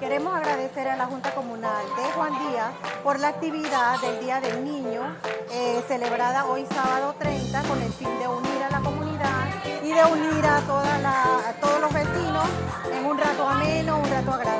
Queremos agradecer a la Junta Comunal de Juan Díaz por la actividad del Día del Niño, eh, celebrada hoy sábado 30, con el fin de unir a la comunidad y de unir a, toda la, a todos los vecinos en un rato ameno, un rato agradable.